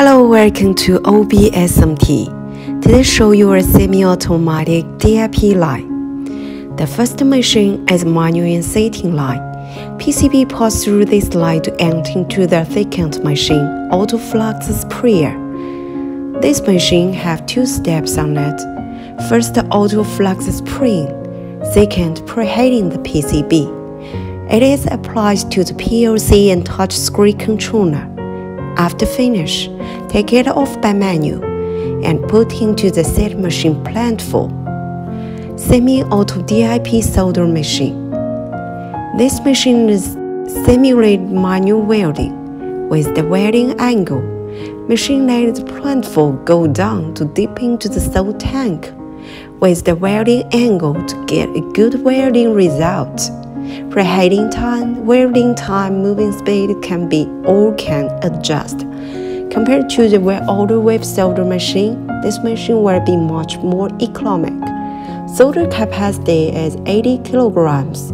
Hello, welcome to OBSMT. Today show you a semi-automatic DIP line. The first machine is manual inserting line. PCB pass through this line to enter into the second machine, autoflux sprayer. This machine have two steps on it. First, autoflux spraying. Second, preheating the PCB. It is applied to the PLC and touchscreen controller. After finish, take it off by manual and put into the set machine planned for. Semi-auto DIP solder machine. This machine is simulate manual welding with the welding angle. Machine let the for go down to dip into the solder tank with the welding angle to get a good welding result. Preheating time, welding time, moving speed can be or can adjust. Compared to the older wave solder machine, this machine will be much more economic. Solder capacity is 80 kilograms.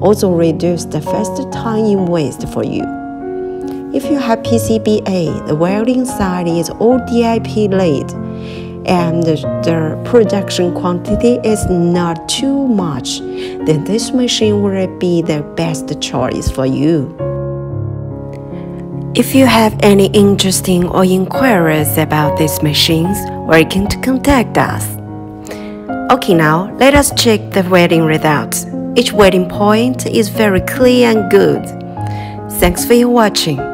Also reduce the first time in waste for you. If you have PCBA, the welding side is all DIP lead and the production quantity is not too much, then this machine will be the best choice for you. If you have any interesting or inquiries about these machines, welcome to contact us. Okay, now let us check the welding results. Each welding point is very clear and good. Thanks for your watching.